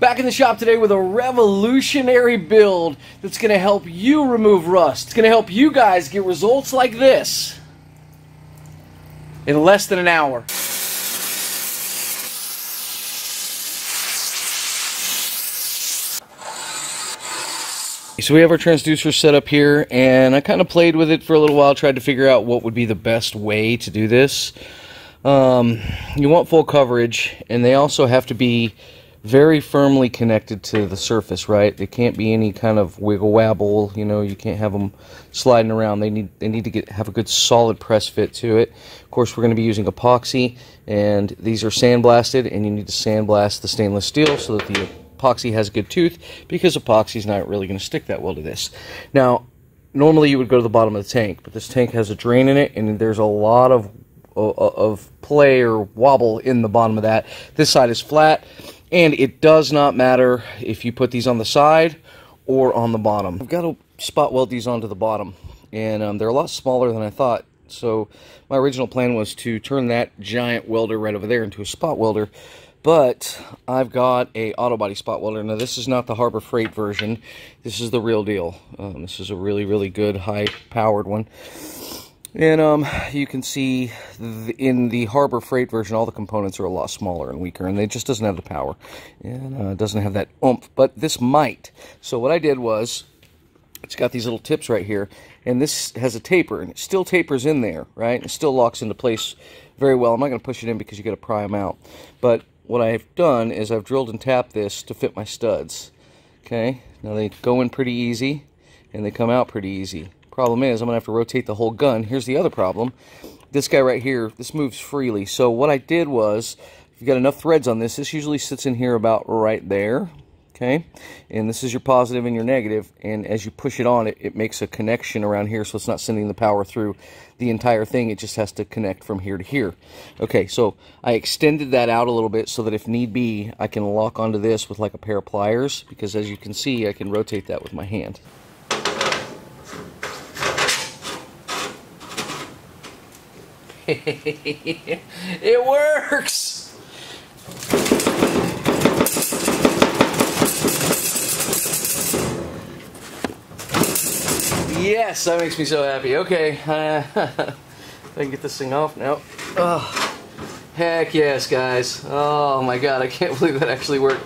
Back in the shop today with a revolutionary build that's going to help you remove rust. It's going to help you guys get results like this in less than an hour. So we have our transducer set up here, and I kind of played with it for a little while, tried to figure out what would be the best way to do this. Um, you want full coverage, and they also have to be very firmly connected to the surface, right? They can't be any kind of wiggle wabble. You know, you can't have them sliding around. They need they need to get have a good solid press fit to it. Of course, we're going to be using epoxy, and these are sandblasted, and you need to sandblast the stainless steel so that the epoxy has a good tooth because epoxy is not really going to stick that well to this. Now, normally you would go to the bottom of the tank, but this tank has a drain in it, and there's a lot of of play or wobble in the bottom of that. This side is flat and it does not matter if you put these on the side or on the bottom. I've got to spot weld these onto the bottom, and um, they're a lot smaller than I thought. So my original plan was to turn that giant welder right over there into a spot welder, but I've got a auto body spot welder. Now this is not the Harbor Freight version. This is the real deal. Um, this is a really, really good high-powered one. And um, you can see in the Harbor Freight version, all the components are a lot smaller and weaker, and it just doesn't have the power. And uh, doesn't have that oomph, but this might. So what I did was, it's got these little tips right here, and this has a taper, and it still tapers in there, right? It still locks into place very well. I'm not going to push it in because you got to pry them out. But what I've done is I've drilled and tapped this to fit my studs. Okay, now they go in pretty easy, and they come out pretty easy. Problem is, I'm going to have to rotate the whole gun. Here's the other problem. This guy right here, this moves freely. So what I did was, if you've got enough threads on this, this usually sits in here about right there. Okay, and this is your positive and your negative, and as you push it on, it, it makes a connection around here, so it's not sending the power through the entire thing, it just has to connect from here to here. Okay, so I extended that out a little bit so that if need be, I can lock onto this with like a pair of pliers, because as you can see, I can rotate that with my hand. it works! Yes, that makes me so happy. Okay, uh, I can get this thing off now. Oh, heck yes, guys. Oh my god, I can't believe that actually worked.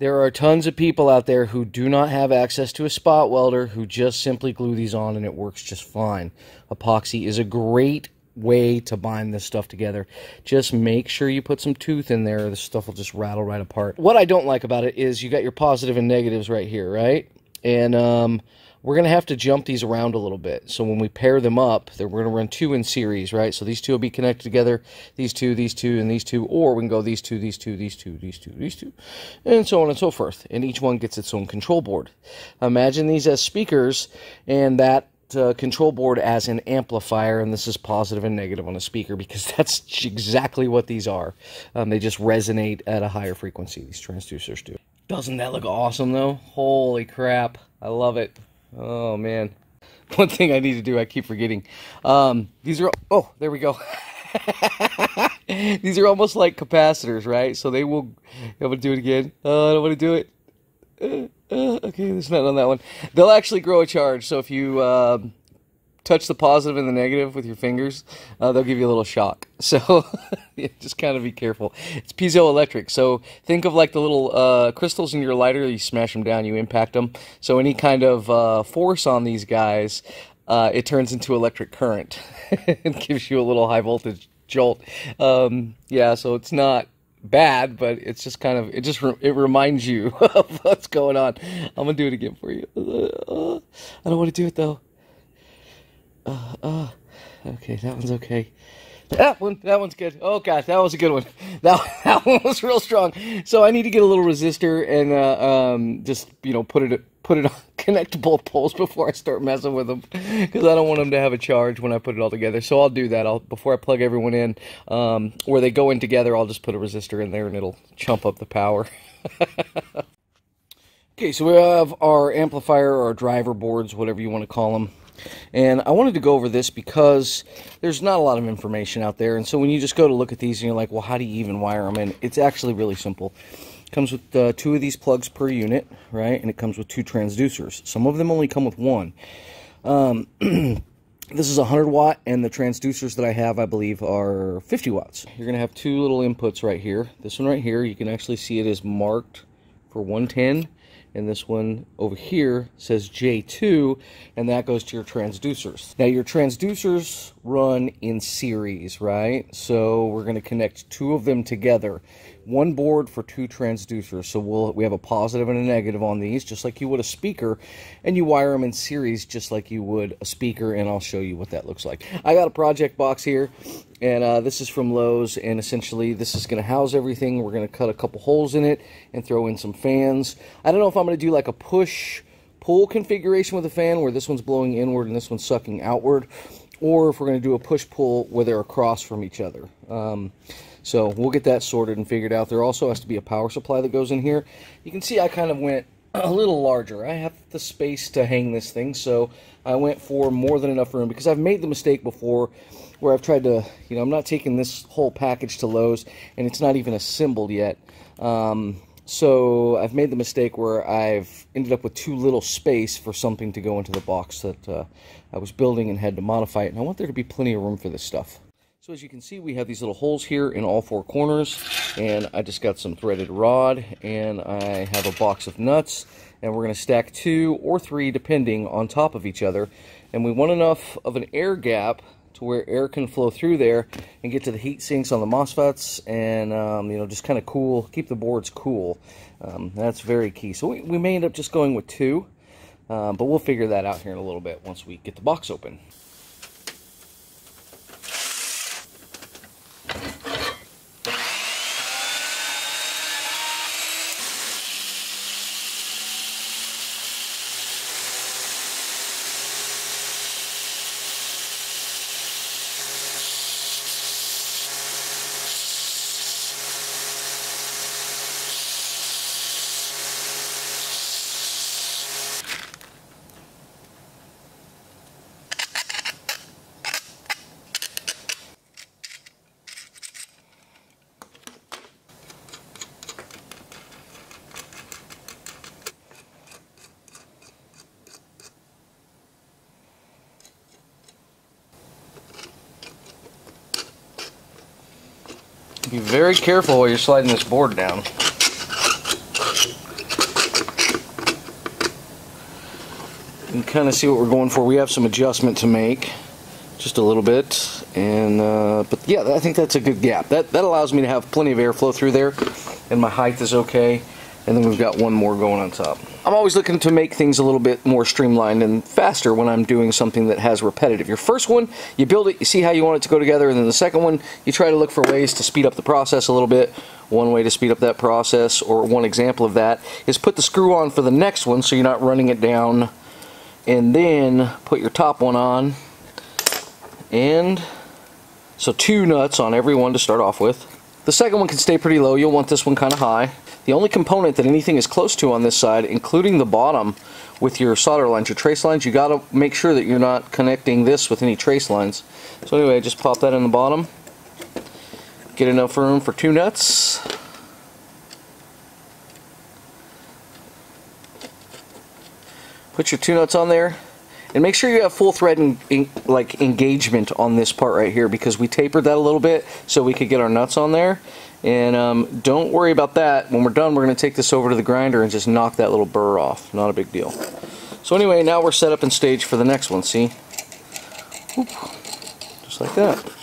There are tons of people out there who do not have access to a spot welder who just simply glue these on and it works just fine. Epoxy is a great way to bind this stuff together. Just make sure you put some tooth in there. This stuff will just rattle right apart. What I don't like about it is you got your positive and negatives right here, right? And um, we're going to have to jump these around a little bit. So when we pair them up, then we're going to run two in series, right? So these two will be connected together, these two, these two, and these two, or we can go these two, these two, these two, these two, these two, and so on and so forth. And each one gets its own control board. Imagine these as speakers, and that uh, control board as an amplifier, and this is positive and negative on a speaker because that's exactly what these are. Um, they just resonate at a higher frequency, these transducers do. Doesn't that look awesome, though? Holy crap. I love it. Oh man, one thing I need to do, I keep forgetting. Um, these are oh, there we go. these are almost like capacitors, right? So they will. I'm gonna do it again. Uh, I don't want to do it. Uh, uh, okay, there's nothing on that one. They'll actually grow a charge. So if you um, touch the positive and the negative with your fingers, uh, they'll give you a little shock. So yeah, just kind of be careful. It's piezoelectric, so think of like the little uh, crystals in your lighter. You smash them down, you impact them. So any kind of uh, force on these guys, uh, it turns into electric current and gives you a little high voltage jolt. Um, yeah, so it's not bad, but it's just kind of it just it reminds you of what's going on. I'm gonna do it again for you. Uh, I don't want to do it though. Uh, okay, that one's okay. That one, that one's good. Oh god, that was a good one. That that one was real strong. So I need to get a little resistor and uh, um, just you know put it put it on connect both poles before I start messing with them because I don't want them to have a charge when I put it all together. So I'll do that. I'll before I plug everyone in, um, where they go in together, I'll just put a resistor in there and it'll chump up the power. okay, so we have our amplifier or our driver boards, whatever you want to call them. And I wanted to go over this because there's not a lot of information out there. And so when you just go to look at these and you're like, well, how do you even wire them in? It's actually really simple. It comes with uh, two of these plugs per unit, right? And it comes with two transducers. Some of them only come with one. Um, this is 100 watt, and the transducers that I have, I believe, are 50 watts. You're going to have two little inputs right here. This one right here, you can actually see it is marked for 110 and this one over here says J2 and that goes to your transducers. Now your transducers run in series, right? So we're going to connect two of them together. One board for two transducers. So we'll we have a positive and a negative on these just like you would a speaker and you wire them in series just like you would a speaker and I'll show you what that looks like. I got a project box here and uh, this is from Lowe's and essentially this is going to house everything. We're going to cut a couple holes in it and throw in some fans. I don't know if I'm going to do like a push pull configuration with a fan where this one's blowing inward and this one's sucking outward or if we're going to do a push-pull where they're across from each other. Um, so we'll get that sorted and figured out. There also has to be a power supply that goes in here. You can see I kind of went a little larger. I have the space to hang this thing, so I went for more than enough room because I've made the mistake before where I've tried to, you know, I'm not taking this whole package to Lowe's and it's not even assembled yet. Um, so I've made the mistake where I've ended up with too little space for something to go into the box that uh, I was building and had to modify it. And I want there to be plenty of room for this stuff. So as you can see, we have these little holes here in all four corners. And I just got some threaded rod and I have a box of nuts. And we're going to stack two or three depending on top of each other. And we want enough of an air gap to where air can flow through there and get to the heat sinks on the MOSFETs and, um, you know, just kind of cool, keep the boards cool. Um, that's very key. So we, we may end up just going with two, um, but we'll figure that out here in a little bit once we get the box open. Be very careful while you're sliding this board down. You can kind of see what we're going for. We have some adjustment to make, just a little bit, and uh, but yeah, I think that's a good gap. That that allows me to have plenty of airflow through there, and my height is okay. And then we've got one more going on top. I'm always looking to make things a little bit more streamlined and faster when I'm doing something that has repetitive. Your first one, you build it, you see how you want it to go together, and then the second one, you try to look for ways to speed up the process a little bit. One way to speed up that process, or one example of that, is put the screw on for the next one so you're not running it down, and then put your top one on, and so two nuts on every one to start off with. The second one can stay pretty low. You'll want this one kind of high. The only component that anything is close to on this side, including the bottom with your solder lines, your trace lines, you got to make sure that you're not connecting this with any trace lines. So anyway, just pop that in the bottom. Get enough room for two nuts. Put your two nuts on there. And make sure you have full thread and like engagement on this part right here because we tapered that a little bit so we could get our nuts on there. And um, don't worry about that. When we're done, we're going to take this over to the grinder and just knock that little burr off. Not a big deal. So anyway, now we're set up and staged for the next one, see? Oop. Just like that.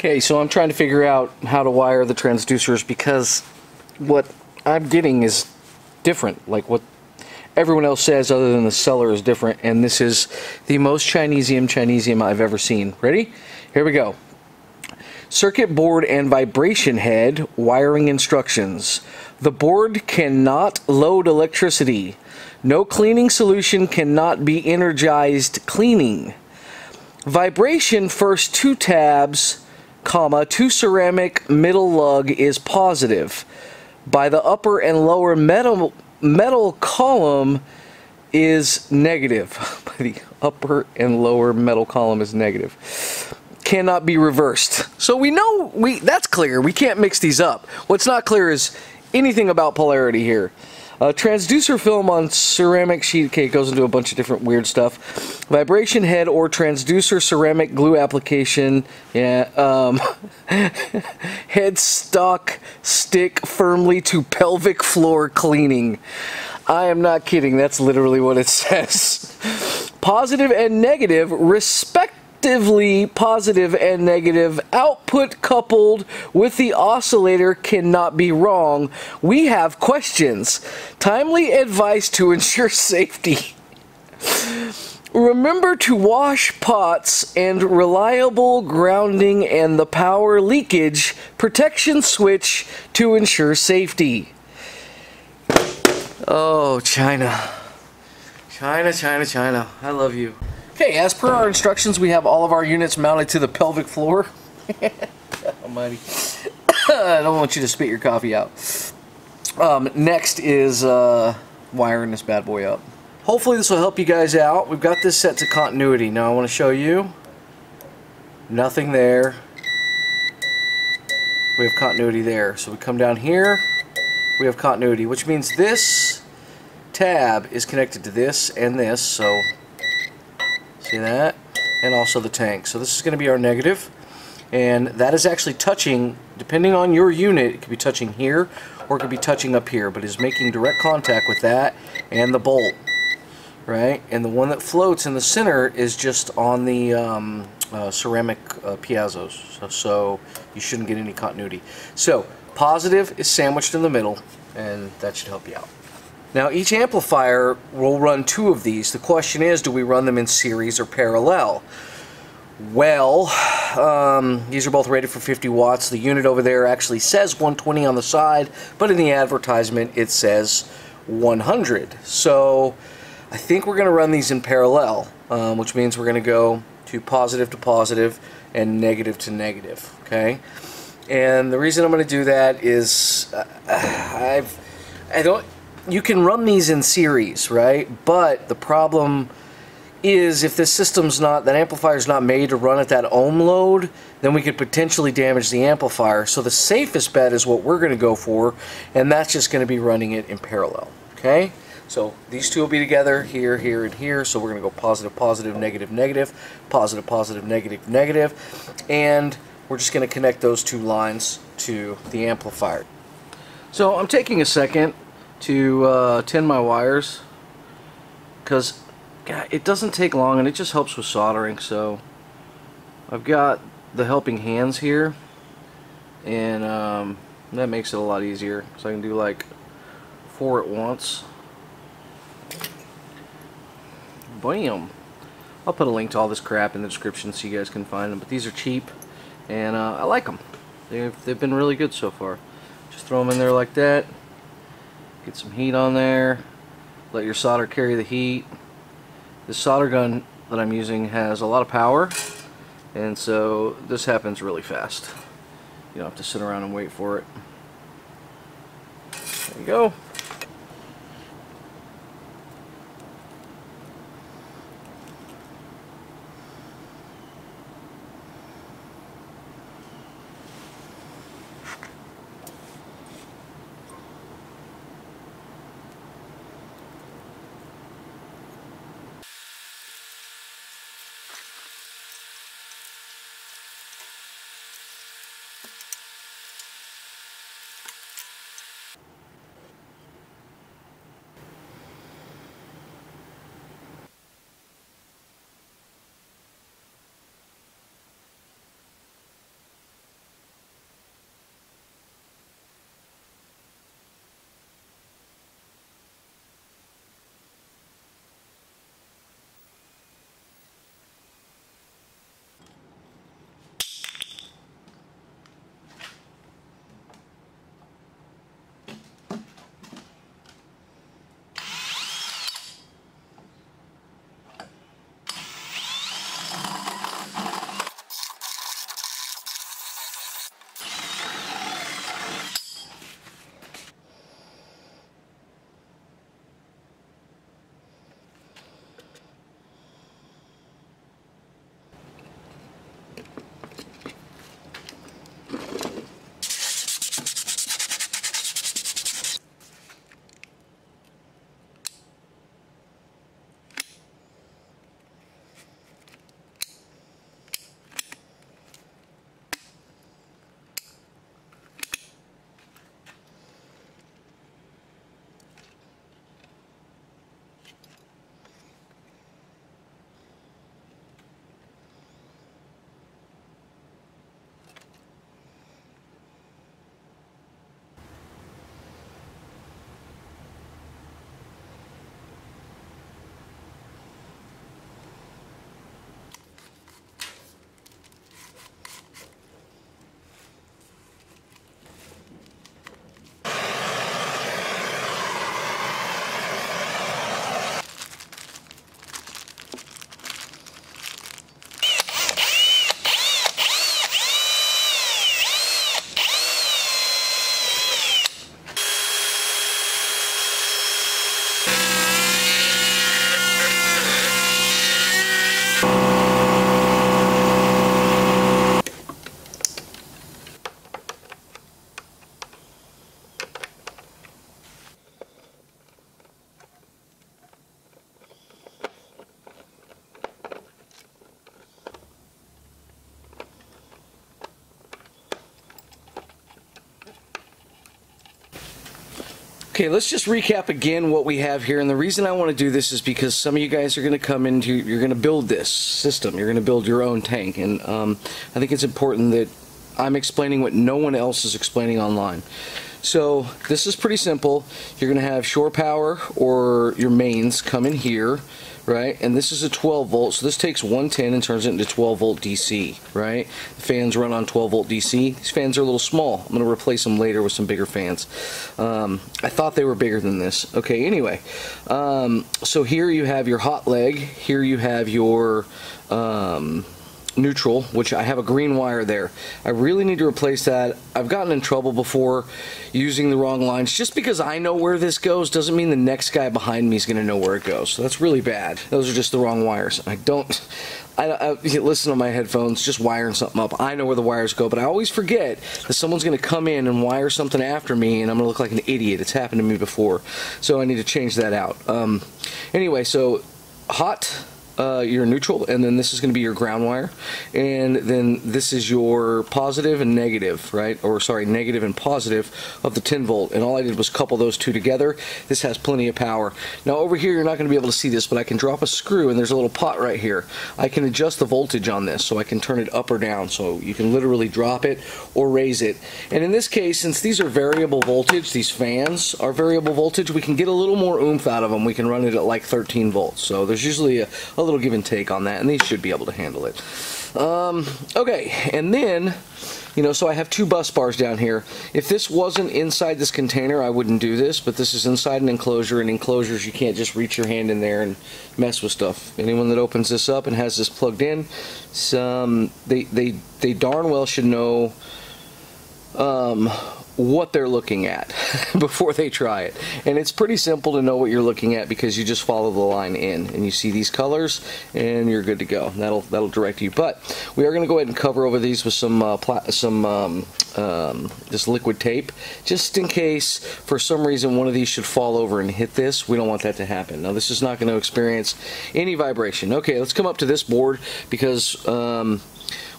Okay, so I'm trying to figure out how to wire the transducers because what I'm getting is different. Like what everyone else says other than the seller is different and this is the most Chinesium Chinesium I've ever seen. Ready? Here we go. Circuit board and vibration head wiring instructions. The board cannot load electricity. No cleaning solution cannot be energized cleaning. Vibration first two tabs, comma, two ceramic middle lug is positive. By the upper and lower metal metal column is negative. By the upper and lower metal column is negative. Cannot be reversed. So we know we that's clear. We can't mix these up. What's not clear is anything about polarity here. Uh, transducer film on ceramic sheet cake goes into a bunch of different weird stuff. Vibration head or transducer ceramic glue application. Yeah. Um, head stock stick firmly to pelvic floor cleaning. I am not kidding. That's literally what it says. Positive and negative respect respectively positive and negative output coupled with the oscillator cannot be wrong. We have questions. Timely advice to ensure safety. Remember to wash pots and reliable grounding and the power leakage protection switch to ensure safety. Oh, China. China, China, China. I love you. Okay, as per our instructions, we have all of our units mounted to the pelvic floor. Almighty. I don't want you to spit your coffee out. Um, next is uh, wiring this bad boy up. Hopefully this will help you guys out. We've got this set to continuity. Now I want to show you. Nothing there. We have continuity there. So we come down here. We have continuity, which means this tab is connected to this and this. So See that? And also the tank. So this is going to be our negative. And that is actually touching, depending on your unit, it could be touching here or it could be touching up here, but is making direct contact with that and the bolt. Right? And the one that floats in the center is just on the um, uh, ceramic uh. So, so you shouldn't get any continuity. So positive is sandwiched in the middle and that should help you out. Now each amplifier will run two of these. The question is, do we run them in series or parallel? Well, um, these are both rated for 50 watts. The unit over there actually says 120 on the side, but in the advertisement it says 100. So I think we're going to run these in parallel, um, which means we're going to go to positive to positive and negative to negative. Okay, and the reason I'm going to do that is uh, I've I don't you can run these in series, right? But the problem is if this system's not, that amplifier's not made to run at that ohm load, then we could potentially damage the amplifier. So the safest bet is what we're going to go for, and that's just going to be running it in parallel, okay? So these two will be together here, here, and here. So we're going to go positive, positive, negative, negative, positive, positive, negative, negative, and we're just going to connect those two lines to the amplifier. So I'm taking a second to uh, tin my wires. Because it doesn't take long and it just helps with soldering so I've got the helping hands here and um, that makes it a lot easier. So I can do like four at once. Bam! I'll put a link to all this crap in the description so you guys can find them but these are cheap and uh, I like them they've, they've been really good so far. Just throw them in there like that Get some heat on there. Let your solder carry the heat. This solder gun that I'm using has a lot of power and so this happens really fast. You don't have to sit around and wait for it. There you go. Okay, let's just recap again what we have here. And the reason I want to do this is because some of you guys are going to come into, you're going to build this system. You're going to build your own tank. And um, I think it's important that I'm explaining what no one else is explaining online. So this is pretty simple. You're going to have shore power or your mains come in here right? And this is a 12 volt, so this takes 110 and turns it into 12 volt DC, right? The fans run on 12 volt DC. These fans are a little small. I'm going to replace them later with some bigger fans. Um, I thought they were bigger than this. Okay, anyway, um, so here you have your hot leg. Here you have your... Um, neutral, which I have a green wire there. I really need to replace that. I've gotten in trouble before using the wrong lines. Just because I know where this goes doesn't mean the next guy behind me is going to know where it goes. So that's really bad. Those are just the wrong wires. I don't... I, I, listen to my headphones, just wiring something up. I know where the wires go, but I always forget that someone's going to come in and wire something after me, and I'm going to look like an idiot. It's happened to me before, so I need to change that out. Um, anyway, so hot uh, your neutral, and then this is going to be your ground wire, and then this is your positive and negative, right? Or sorry, negative and positive of the 10 volt, and all I did was couple those two together. This has plenty of power. Now over here, you're not going to be able to see this, but I can drop a screw, and there's a little pot right here. I can adjust the voltage on this, so I can turn it up or down, so you can literally drop it or raise it. And in this case, since these are variable voltage, these fans are variable voltage, we can get a little more oomph out of them. We can run it at like 13 volts. So there's usually a, a little give and take on that, and these should be able to handle it. Um, okay, and then, you know, so I have two bus bars down here. If this wasn't inside this container, I wouldn't do this, but this is inside an enclosure, and enclosures, you can't just reach your hand in there and mess with stuff. Anyone that opens this up and has this plugged in, some, they, they, they darn well should know um, what they're looking at before they try it. And it's pretty simple to know what you're looking at because you just follow the line in and you see these colors and you're good to go. That'll that'll direct you. But we are going to go ahead and cover over these with some uh, some um, um, this liquid tape just in case for some reason one of these should fall over and hit this. We don't want that to happen. Now this is not going to experience any vibration. Okay, let's come up to this board because um,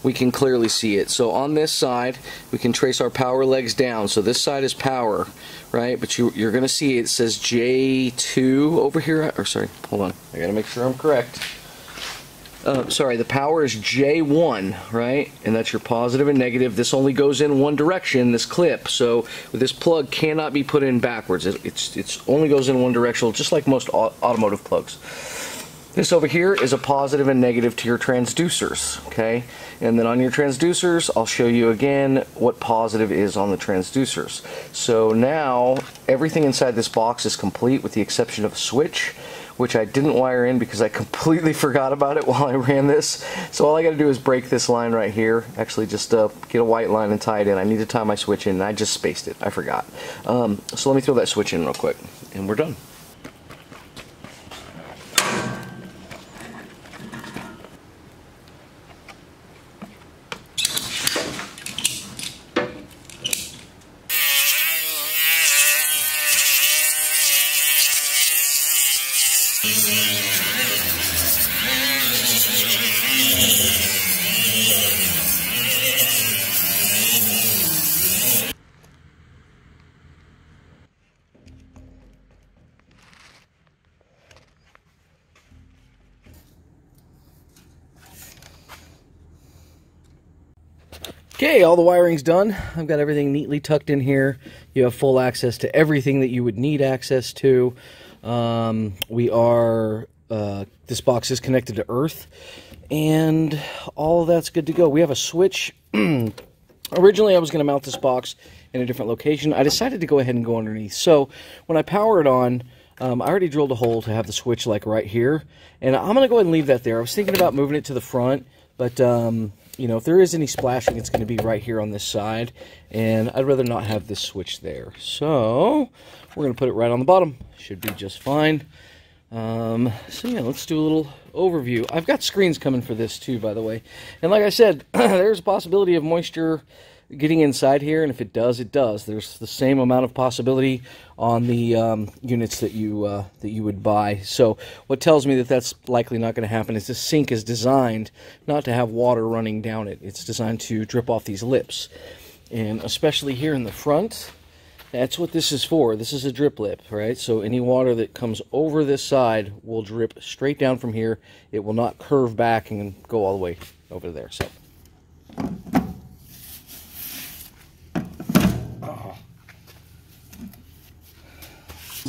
we can clearly see it. So on this side, we can trace our power legs down. So this side is power, right? But you, are going to see it says J2 over here. Or sorry, hold on. I got to make sure I'm correct. Uh, sorry, the power is J1, right? And that's your positive and negative. This only goes in one direction, this clip. So this plug cannot be put in backwards. It, it's, it's only goes in one direction, just like most automotive plugs. This over here is a positive and negative to your transducers, okay? And then on your transducers, I'll show you again what positive is on the transducers. So now, everything inside this box is complete with the exception of a switch, which I didn't wire in because I completely forgot about it while I ran this. So all I gotta do is break this line right here, actually just uh, get a white line and tie it in. I need to tie my switch in, and I just spaced it, I forgot. Um, so let me throw that switch in real quick, and we're done. Okay, all the wiring's done. I've got everything neatly tucked in here. You have full access to everything that you would need access to. Um, we are, uh, this box is connected to Earth, and all that's good to go. We have a switch. Originally, I was going to mount this box in a different location. I decided to go ahead and go underneath. So, when I power it on, um, I already drilled a hole to have the switch like right here, and I'm going to go ahead and leave that there. I was thinking about moving it to the front, but um, you know, if there is any splashing, it's going to be right here on this side. And I'd rather not have this switch there. So we're going to put it right on the bottom. Should be just fine. Um, so yeah, let's do a little overview. I've got screens coming for this too, by the way. And like I said, there's a possibility of moisture getting inside here, and if it does, it does. There's the same amount of possibility on the um, units that you uh, that you would buy. So what tells me that that's likely not going to happen is this sink is designed not to have water running down it. It's designed to drip off these lips, and especially here in the front, That's what this is for. This is a drip lip, right? So any water that comes over this side will drip straight down from here. It will not curve back and go all the way over there. So.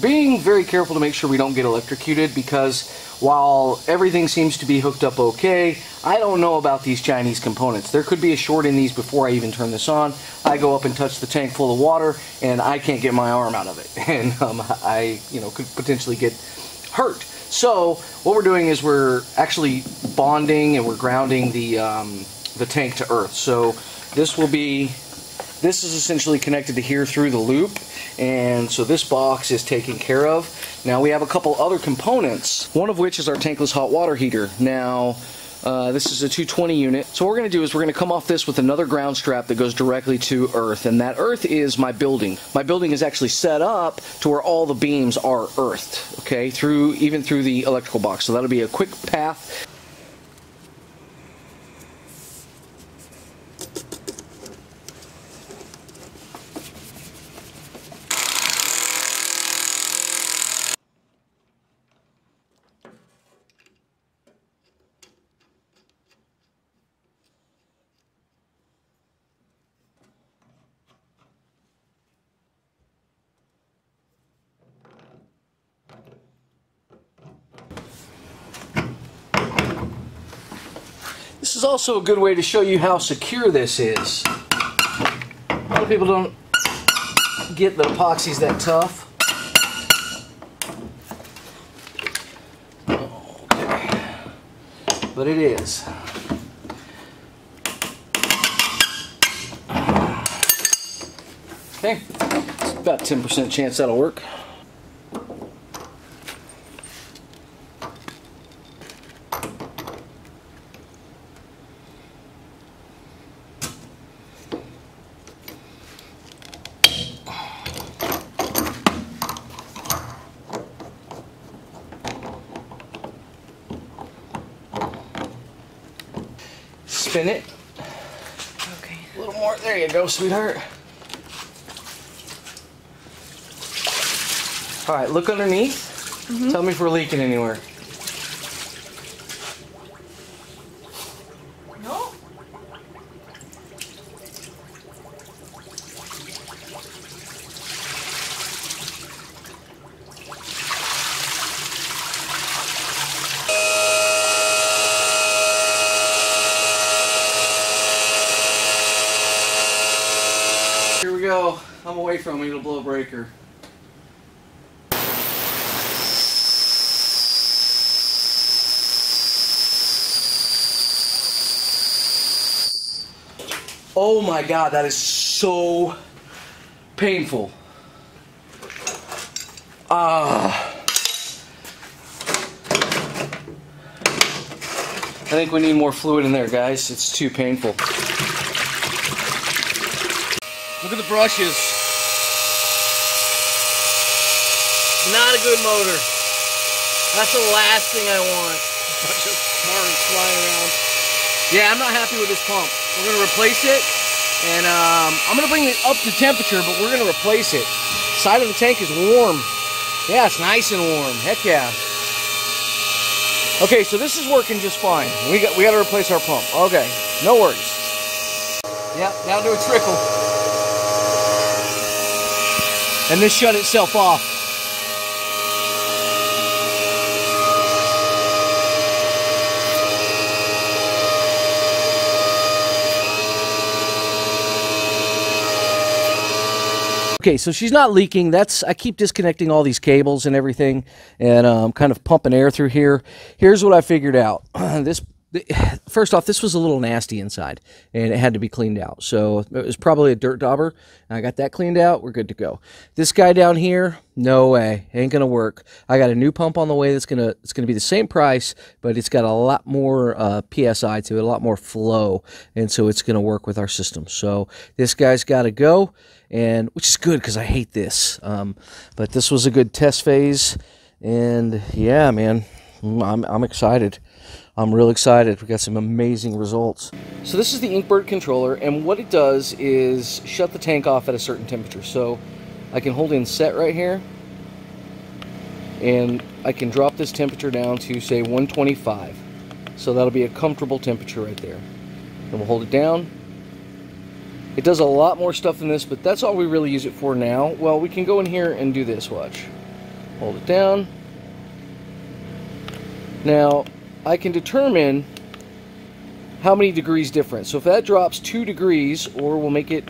Being very careful to make sure we don't get electrocuted because while everything seems to be hooked up okay, I don't know about these Chinese components. There could be a short in these before I even turn this on. I go up and touch the tank full of water and I can't get my arm out of it. And um, I, you know, could potentially get hurt. So what we're doing is we're actually bonding and we're grounding the, um, the tank to earth. So this will be, this is essentially connected to here through the loop and so this box is taken care of. Now we have a couple other components, one of which is our tankless hot water heater. Now uh, this is a 220 unit. So what we're going to do is we're going to come off this with another ground strap that goes directly to earth, and that earth is my building. My building is actually set up to where all the beams are earthed, okay, through even through the electrical box. So that'll be a quick path This is also a good way to show you how secure this is. A lot of people don't get the epoxy's that tough. But it is. Okay, it's about 10% chance that'll work. Spin it. Okay. A little more. There you go, sweetheart. All right, look underneath. Mm -hmm. Tell me if we're leaking anywhere. go. I'm away from it. It'll blow a breaker. Oh my god, that is so painful. Ah. I think we need more fluid in there, guys. It's too painful. Look at the brushes. Not a good motor. That's the last thing I want. A bunch of parts flying around. Yeah, I'm not happy with this pump. We're going to replace it. And um, I'm going to bring it up to temperature, but we're going to replace it. Side of the tank is warm. Yeah, it's nice and warm. Heck yeah. Okay, so this is working just fine. We got we got to replace our pump. Okay, no worries. Yep, down to a trickle and this shut itself off. Okay, so she's not leaking. That's I keep disconnecting all these cables and everything, and um, kind of pumping air through here. Here's what I figured out. this first off, this was a little nasty inside and it had to be cleaned out. So it was probably a dirt dauber. I got that cleaned out. We're good to go. This guy down here, no way, ain't gonna work. I got a new pump on the way that's gonna it's gonna be the same price, but it's got a lot more uh, psi to it, a lot more flow, and so it's gonna work with our system. So this guy's got to go, and which is good because I hate this. Um, but this was a good test phase, and yeah, man, I'm I'm excited. I'm real excited. We got some amazing results. So this is the Inkbird controller, and what it does is shut the tank off at a certain temperature. So I can hold in set right here and I can drop this temperature down to say 125 so that'll be a comfortable temperature right there. And we'll hold it down. It does a lot more stuff than this but that's all we really use it for now. Well we can go in here and do this. Watch. Hold it down. Now I can determine how many degrees difference so if that drops two degrees or we'll make it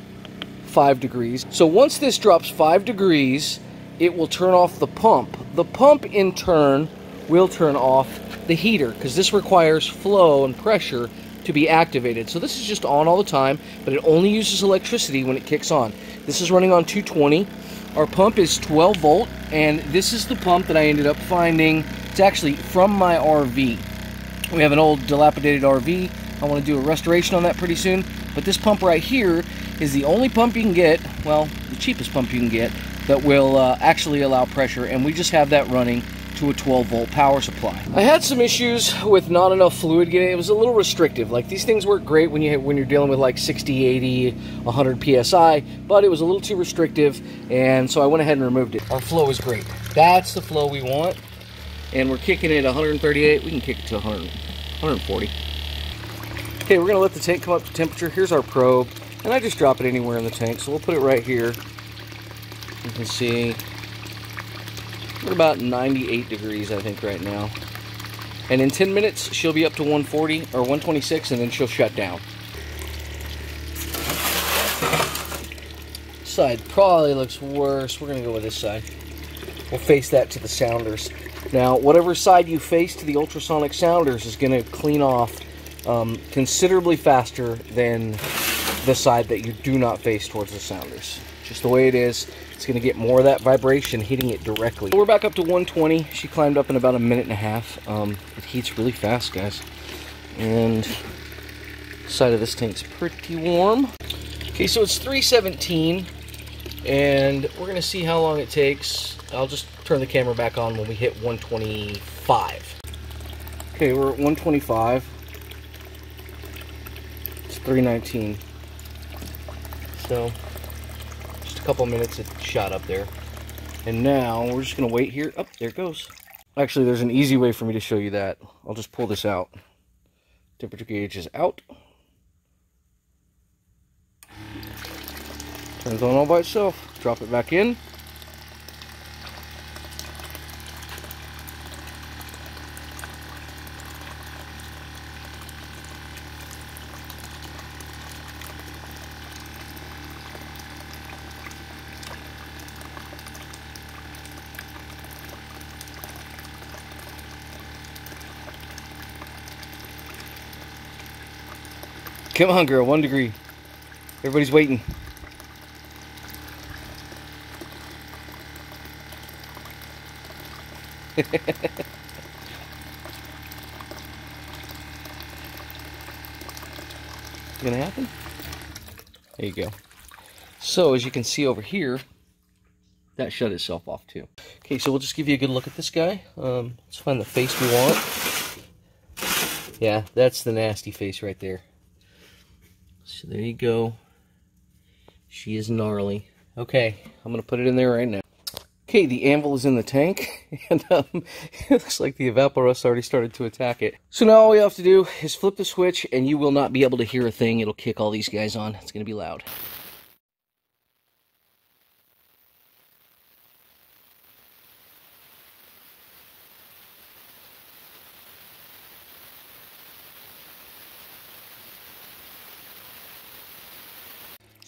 five degrees so once this drops five degrees it will turn off the pump. The pump, in turn, will turn off the heater because this requires flow and pressure to be activated. So this is just on all the time, but it only uses electricity when it kicks on. This is running on 220. Our pump is 12 volt, and this is the pump that I ended up finding. It's actually from my RV. We have an old dilapidated RV. I want to do a restoration on that pretty soon. But this pump right here is the only pump you can get, well, the cheapest pump you can get, that will uh, actually allow pressure and we just have that running to a 12 volt power supply. I had some issues with not enough fluid getting it was a little restrictive like these things work great when you when you're dealing with like 60 80 100 psi but it was a little too restrictive and so I went ahead and removed it. Our flow is great. That's the flow we want and we're kicking it 138 we can kick it to 100 140. Okay we're gonna let the tank come up to temperature. Here's our probe and I just drop it anywhere in the tank so we'll put it right here you can see we're about 98 degrees, I think, right now. And in 10 minutes, she'll be up to 140 or 126, and then she'll shut down. Side probably looks worse. We're to go with this side. We'll face that to the sounders. Now, whatever side you face to the ultrasonic sounders is going to clean off um, considerably faster than the side that you do not face towards the sounders. Just the way it is. It's going to get more of that vibration hitting it directly. We're back up to 120. She climbed up in about a minute and a half. Um, it heats really fast, guys. And side of this tank's pretty warm. Okay, so it's 317. And we're going to see how long it takes. I'll just turn the camera back on when we hit 125. Okay, we're at 125. It's 319. So just a couple minutes it shot up there. And now we're just going to wait here. Up oh, there it goes. Actually, there's an easy way for me to show you that. I'll just pull this out. Temperature gauge is out. Turns on all by itself. Drop it back in. Come on, girl. One degree. Everybody's waiting. gonna happen? There you go. So, as you can see over here, that shut itself off too. Okay, so we'll just give you a good look at this guy. Um, let's find the face we want. Yeah, that's the nasty face right there. So there you go. She is gnarly. Okay, I'm going to put it in there right now. Okay, the anvil is in the tank, and um, it looks like the Evapo-Rust already started to attack it. So now all we have to do is flip the switch, and you will not be able to hear a thing. It'll kick all these guys on. It's going to be loud.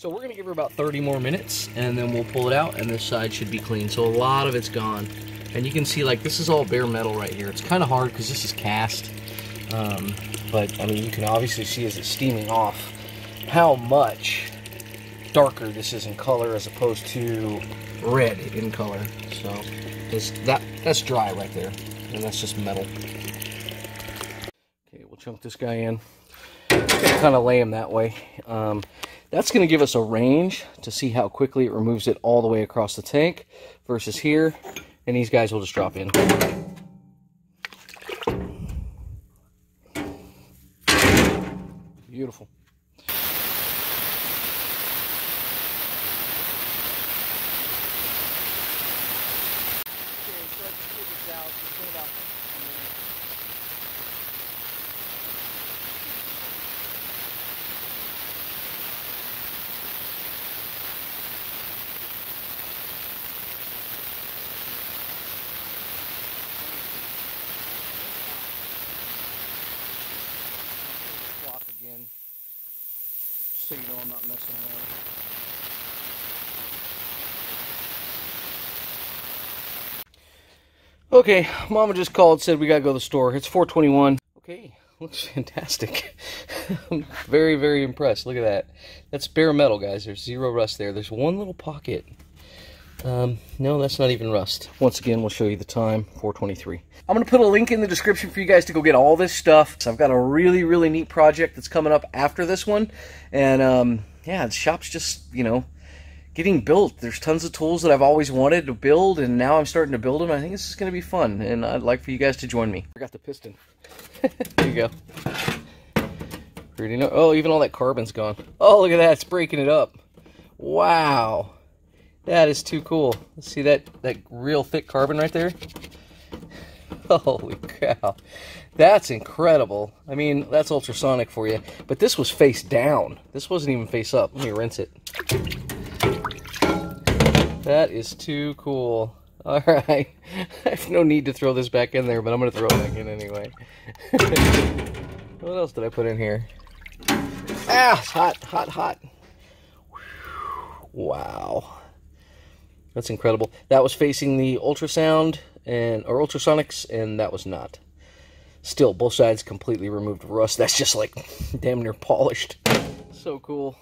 So we're gonna give her about 30 more minutes and then we'll pull it out and this side should be clean. So a lot of it's gone. And you can see like this is all bare metal right here. It's kind of hard because this is cast. Um, but I mean, you can obviously see as it's steaming off how much darker this is in color as opposed to red in color. So that that's dry right there. And that's just metal. Okay, we'll chunk this guy in. Kind of lay them that way. Um, that's going to give us a range to see how quickly it removes it all the way across the tank versus here. And these guys will just drop in. Beautiful. out. It's been about a minute. Clock again. Just so you know I'm not messing around. Okay, Mama just called, said we gotta go to the store. It's 421. Okay, looks fantastic. I'm very, very impressed. Look at that. That's bare metal, guys. There's zero rust there. There's one little pocket. Um, no, that's not even rust. Once again, we'll show you the time, 423. I'm to put a link in the description for you guys to go get all this stuff. So I've got a really, really neat project that's coming up after this one. And, um, yeah, the shop's just, you know, getting built. There's tons of tools that I've always wanted to build, and now I'm starting to build them. I think this is going to be fun, and I'd like for you guys to join me. I got the piston. there you go. Already know. Oh, even all that carbon's gone. Oh, look at that. It's breaking it up. Wow. That is too cool. See that, that real thick carbon right there? Holy cow. That's incredible. I mean, that's ultrasonic for you. But this was face down. This wasn't even face up. Let me rinse it. That is too cool. All right. I have no need to throw this back in there, but I'm going to throw it back in anyway. what else did I put in here? Ah, it's hot, hot, hot. Wow. That's incredible. That was facing the ultrasound and or ultrasonics, and that was not. Still, both sides completely removed rust. That's just like damn near polished. So cool.